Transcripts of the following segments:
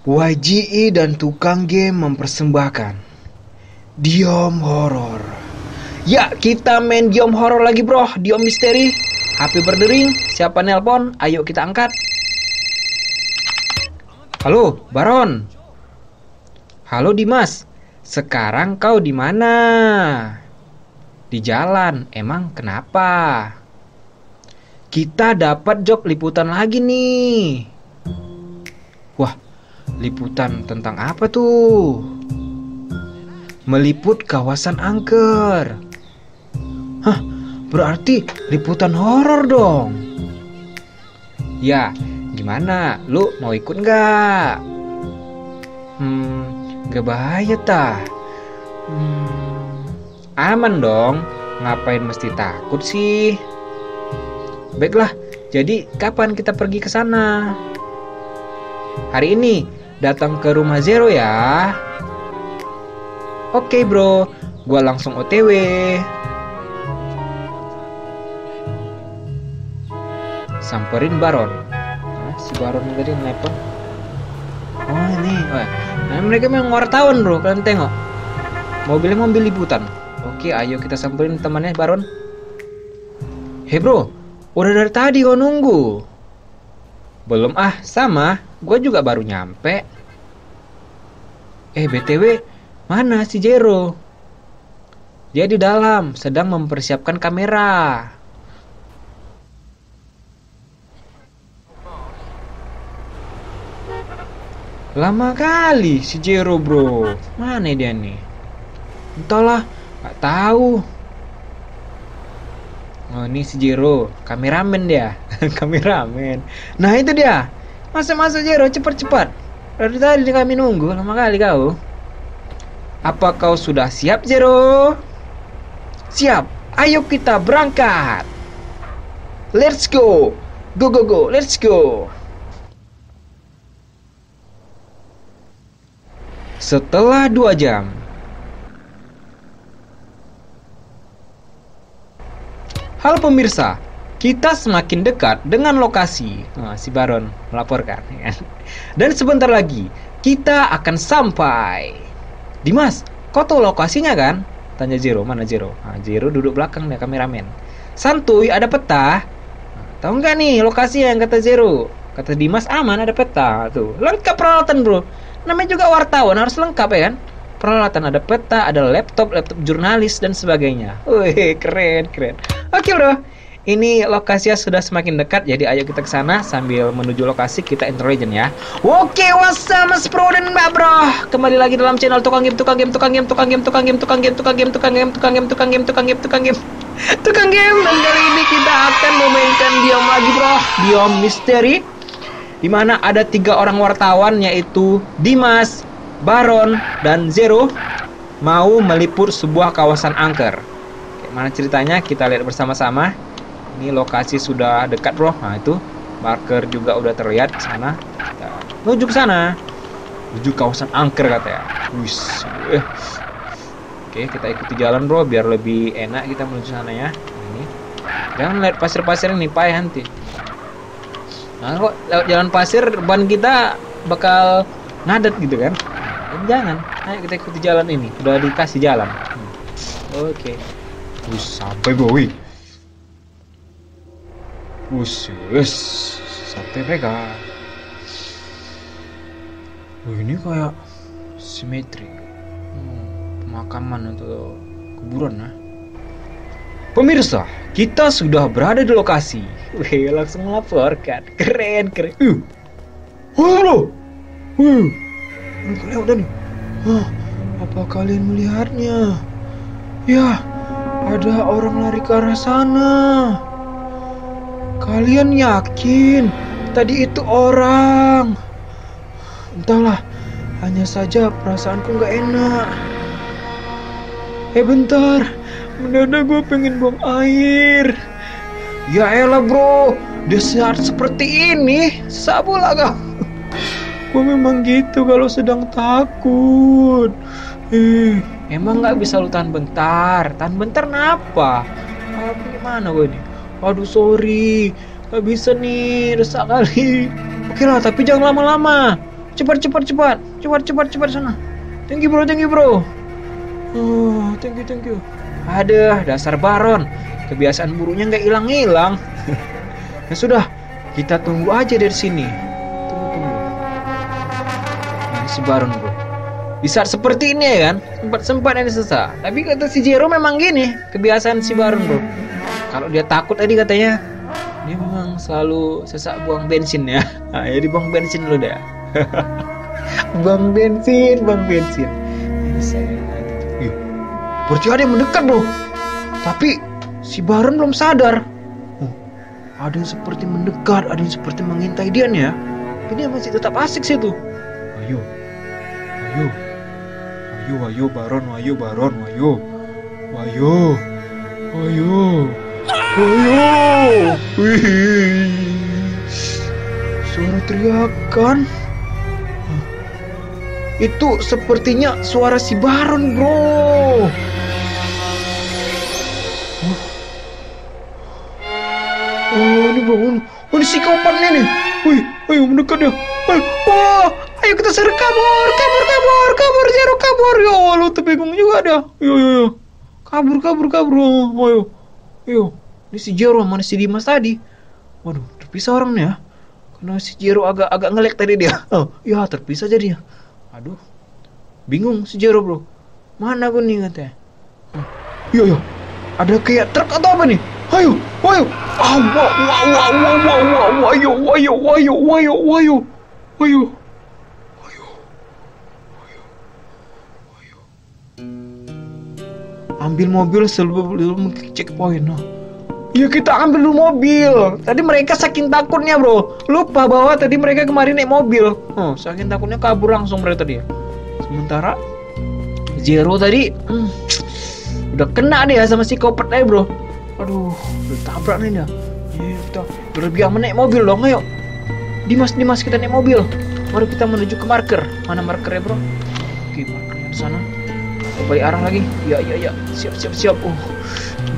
YGE dan tukang game mempersembahkan Diom Horror. Ya, kita main Diom Horror lagi, Bro. Diom Misteri. HP berdering, siapa nelpon? Ayo kita angkat. Halo, Baron. Halo Dimas. Sekarang kau di mana? Di jalan. Emang kenapa? Kita dapat job liputan lagi nih. Wah, liputan tentang apa tuh? Meliput kawasan angker. Hah, berarti liputan horor dong. Ya, gimana? Lu mau ikut nggak? Hmm, gak bahaya tah. Hmm, aman dong. Ngapain mesti takut sih? Baiklah, jadi kapan kita pergi ke sana? Hari ini datang ke rumah Zero ya. Oke bro, gua langsung OTW. Samperin Baron. Nah, si Baron tadi nelpon. Oh ini, Wah. Nah, mereka memang wartawan bro, kalian tengok. Mobilnya mobil liputan. Oke, ayo kita samperin temannya Baron. Hei bro, udah dari tadi kau nunggu. Belum ah, sama. Gue juga baru nyampe. Eh, BTW, mana si Jero? Dia di dalam, sedang mempersiapkan kamera. Lama kali si Jero bro. Mana dia nih? Entahlah, nggak tahu. Oh ini si Jero, kameramen dia, kameramen. Nah itu dia, masa-masa Jero cepat-cepat. Dari tadi kami nunggu, lama kali kau. Apa kau sudah siap Jero? Siap, ayo kita berangkat. Let's go, go go go, let's go. Setelah dua jam, Halo pemirsa, kita semakin dekat dengan lokasi. Nah, si Baron melaporkan. ya kan? Dan sebentar lagi kita akan sampai. Dimas, kau tahu lokasinya kan? Tanya Zero. Mana Zero? Nah, duduk belakang nih kameramen. Santuy, ada peta. Nah, tahu nggak nih lokasi yang kata Zero? Kata Dimas aman ada peta tuh. Lengkap peralatan bro. Namanya juga wartawan harus lengkap ya kan? peralatan ada peta, ada laptop, laptop jurnalis dan sebagainya. Wih, keren, keren. Oke, Bro. Ini lokasinya sudah semakin dekat, jadi ayo kita ke sana sambil menuju lokasi kita intro legend ya. Oke, what's up Mas Bro dan Mbak Bro? Kembali lagi dalam channel Tukang Game, Tukang Game, Tukang Game, Tukang Game, Tukang Game, Tukang Game, Tukang Game, Tukang Game, Tukang Game, Tukang Game, Tukang Game, Tukang Game, Tukang Game. Dan kali ini kita akan memainkan biom lagi, Bro. Biom misteri di mana ada tiga orang wartawan yaitu Dimas, Baron dan Zero mau meliput sebuah kawasan angker. Mana ceritanya kita lihat bersama-sama. Ini lokasi sudah dekat bro. Nah itu marker juga udah terlihat sana. Kita menuju ke sana. Menuju kawasan angker katanya. Wis. Eh. Oke kita ikuti jalan bro biar lebih enak kita menuju sana ya. Ini. Jangan lihat pasir-pasir ini payah nanti. Nah kok lewat jalan pasir ban kita bakal ngadet gitu kan jangan ayo kita ikuti jalan ini udah dikasih jalan hmm. oke okay. Sampai boy Us, us, sampai pegang oh, ini kayak simetri hmm, pemakaman atau kuburan nah Pemirsa, kita sudah berada di lokasi. Wih, langsung melaporkan. Keren, keren. Uh. Halo. Uh. Lewat nih. Hah, apa kalian melihatnya? Ya, ada orang lari ke arah sana. Kalian yakin tadi itu orang? Entahlah, hanya saja perasaanku nggak enak. Eh bentar, mendadak gue pengen buang air. Ya elah bro, di saat seperti ini, sabulah kau. Gue memang gitu kalau sedang takut. Eh, emang nggak bisa lu tahan bentar? Tahan bentar kenapa? Ah, gimana gue nih? Aduh sorry, nggak bisa nih, rusak kali. Oke lah, tapi jangan lama-lama. cepat cepat cepat. Cepat cepat cepat sana. Thank you bro thank you bro. Oh thank you thank you. Ada dasar baron. Kebiasaan burunya nggak hilang hilang ya sudah kita tunggu aja dari sini. Tunggu tunggu. Nah, si baron bro. Di saat seperti ini ya kan? Sempat sempat ini sesak. Tapi kata si Jero memang gini kebiasaan si baron bro kalau dia takut tadi katanya dia memang selalu sesak buang bensin ya. Nah, jadi buang bensin dulu deh. Buang bensin buang bensin. Berarti ada yang mendekat bro. Tapi si Baron belum sadar. Oh, ada yang seperti mendekat ada yang seperti mengintai dia nih ya. Ini masih tetap asik sih tuh ayo. Ayo. Ayo ayo Baron. Ayo Baron. Ayo. Ayo. Ayo! Wih! Suara teriakan. Itu sepertinya suara si Baron, bro. Oh, ini bro. Oh, ini si kawannya nih. Wih, ayo mendekat dia. Ayo, wah, ayo kita serang kabur, kabur, kabur, kabur, Zero kabur. Ya Allah, tuh bingung juga dia. Yo, yo, yo. Kabur, kabur, kabur. Oh, ayo. Ayo. Ini si Jero mana si Dimas tadi. Waduh, terpisah orangnya. Karena si Jero agak agak ngelek tadi dia. Oh, ya terpisah jadinya. Aduh. Bingung si Jero, Bro. Mana gue nih katanya? Yo iya, yo. Iya. Ada kayak truk atau apa nih? Ayo, ayo. Ah, wah, wah, wah, wah, wah, wah, wah, ayo, ayo, ayo, ayo, ayo. Ayo. ambil mobil sebelum checkpoint. Nah. Ya kita ambil dulu mobil. Tadi mereka saking takutnya bro, lupa bahwa tadi mereka kemarin naik mobil. Oh, saking takutnya kabur langsung mereka tadi. Sementara Zero tadi hmm, udah kena dia sama si kopet bro. Aduh, udah tabrak nih. Ya, kita berlebihan menaik mobil dong, ayo. Dimas, Dimas kita naik mobil. Mari kita menuju ke marker. Mana markernya bro? Oke, markernya di sana. Balik arah lagi. Ya, ya, ya. Siap, siap, siap. Oh,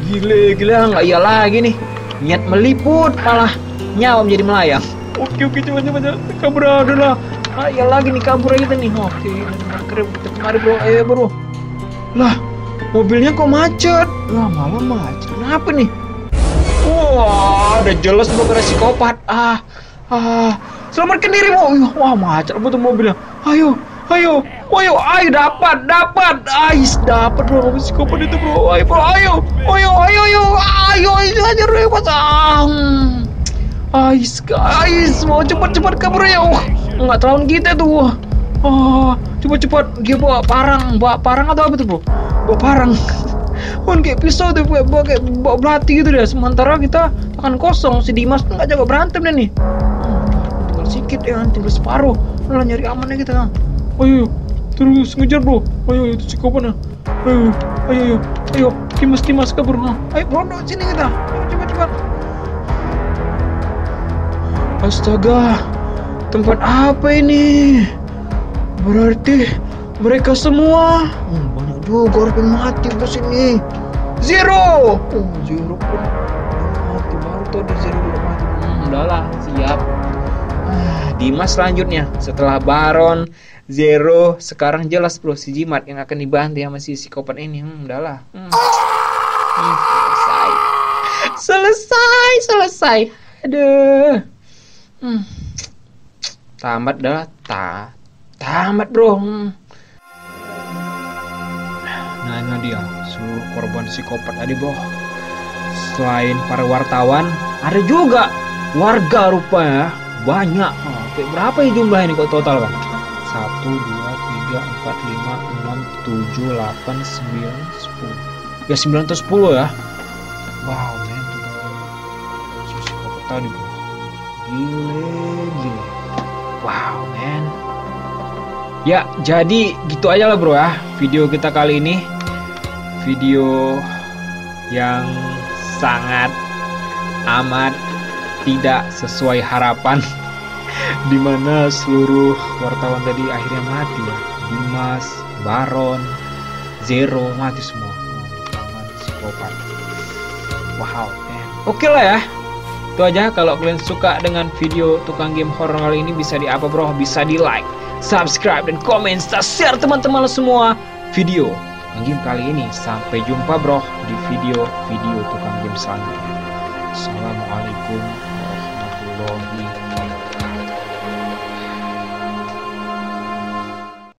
Gile, gila nggak iya lagi nih. Niat meliput malah nyawa menjadi melayang. Oke, oke, coba, coba, coba. Kabur ada lah. Ah, iya lagi nih kabur aja kita nih. Oke, markernya kita kemari bro. Ayo bro. Lah, mobilnya kok macet? Lah, malah macet. Kenapa nih? Wah, udah jelas bro karena psikopat. Ah, ah. Selamatkan diri bro. Wah, macet betul mobilnya. Ayo, ayo, ayo, ayo dapat, dapat, ais dapat bro psikopat itu bro. Ayo bro, ayo, ayo, ayo, ayo, ayo, ayo aja bro, pasang. Ais, ais, mau cepat-cepat kabur ya. Wah, nggak terlalu kita tuh. Oh, cepat-cepat dia bawa parang, bawa parang atau apa tuh bro? Bawa parang. Kan kayak pisau tuh, bawa kayak bawa belati gitu deh. Sementara kita akan kosong. Si Dimas tuh nggak jago berantem deh nih. Hmm, tinggal sedikit ya, tinggal separuh. Lah nyari amannya kita. Kan. Ayo, terus ngejar bro. Ayo, itu si kopan Ayo, ayo, ayo, ayo, Dimas, Dimas kabur. Nah. Ayo, bro, sini kita. Cepat, cepat. Astaga, tempat apa ini? Berarti mereka semua hmm, banyak juga orang yang mati di sini. Zero. Oh, zero pun mati baru tadi zero belum mati. Hmm, udahlah, siap. Ah, Dimas selanjutnya setelah Baron, Zero, sekarang jelas bro si Jimat yang akan dibantu sama si psikopat ini. Hmm, udahlah. Hmm. Hmm, selesai. Selesai, selesai. Aduh. Hmm. Tamat dah, ta tamat bro. Hmm. Nah ini dia seluruh korban psikopat tadi bro. Selain para wartawan, ada juga warga rupanya banyak. Oh, berapa ya jumlahnya ini kok total bang? 1, 2, 3, 4, 5, 6, 7, 8, 9, 10 Ya 9 atau 10 ya. Wow men Susu kota di bawah. Gile gile. Wow men. Ya jadi gitu aja lah bro ya Video kita kali ini. Video yang sangat amat tidak sesuai harapan di mana seluruh wartawan tadi akhirnya mati ya Dimas, Baron, Zero mati semua tangan psikopat wow man. oke lah ya Itu aja kalau kalian suka dengan video tukang game horror kali ini bisa di apa bro? Bisa di like, subscribe dan komen, serta share teman-teman semua video game kali ini. Sampai jumpa bro di video-video tukang game selanjutnya. Assalamualaikum warahmatullahi